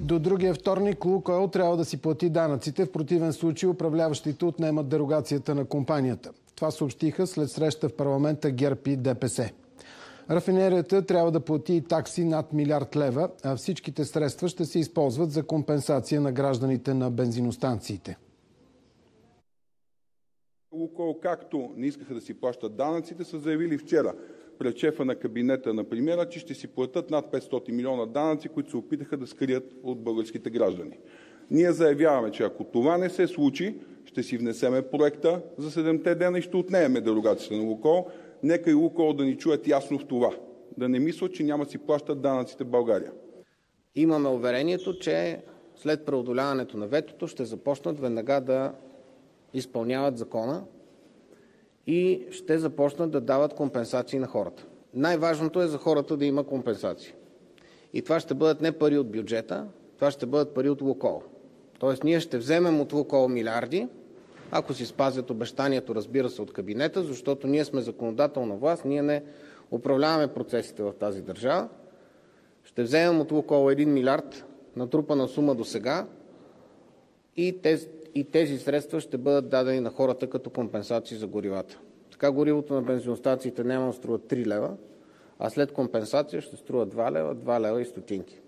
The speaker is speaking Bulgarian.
До другия вторник Лукойл трябва да си плати данъците. В противен случай управляващите отнемат дерогацията на компанията. Това съобщиха след среща в парламента ГЕРБ и ДПС. Рафинерията трябва да плати и такси над милиард лева, а всичките средства ще се използват за компенсация на гражданите на бензиностанциите. Лукойл, както не искаха да си плащат данъците, са заявили вчера пред шефа на кабинета на премиера, че ще си платят над 500 милиона данъци, които се опитаха да скрият от българските граждани. Ние заявяваме, че ако това не се случи, ще си внесеме проекта за 7-те дена и ще отнееме дерогацията на Лукойл. Нека и Лукойл да ни чуят ясно в това. Да не мислят, че няма си плащат данъците в България. Имаме уверението, че след преодоляването на ветото ще започнат веднага да изпълняват закона и ще започнат да дават компенсации на хората. Най-важното е за хората да има компенсации. И това ще бъдат не пари от бюджета, това ще бъдат пари от Лукол. Тоест ние ще вземем от Лукол милиарди, ако си спазят обещанието, разбира се, от кабинета, защото ние сме законодателна власт, ние не управляваме процесите в тази държава. Ще вземем от Лукол 1 милиард, натрупана сума до сега, и тези, и тези средства ще бъдат дадени на хората като компенсации за горивата. Така горивото на бензиностациите няма да струва 3 лева, а след компенсация ще струва 2 лева, 2 лева и стотинки.